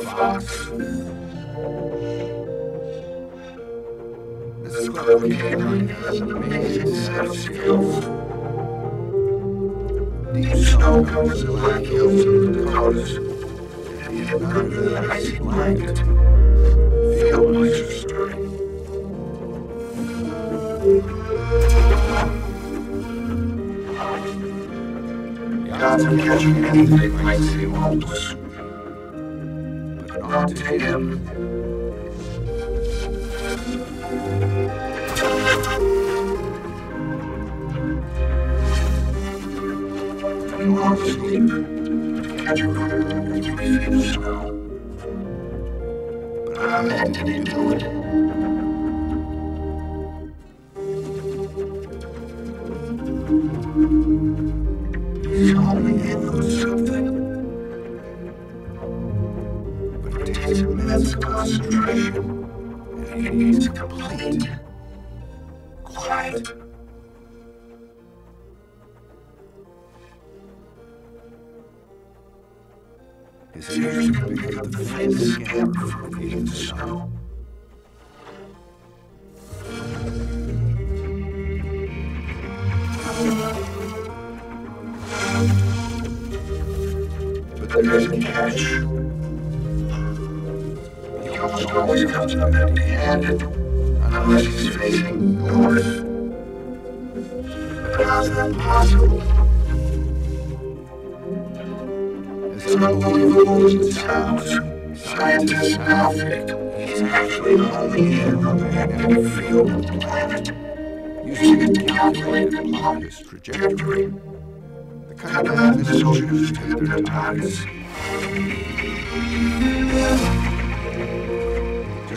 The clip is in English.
fox. The squirrel came on his amazing set of skills. Deep snow covers the black hills of the Dakotas, and hidden under the icy blanket, field mice are stirring. Gods are catching anything might see. hopeless not to him. Three feet of. But I'm headed into it. Immense concentration, and complete quiet. His ears up the faintest scamper from the. But there's a catch. Always comes up empty-handed, unless he's facing north. But how's that possible? As unbelievable as it sounds, scientists now think he's actually in the magnetic field of the planet, using a calculated his trajectory. The kind of his soldiers take their targets.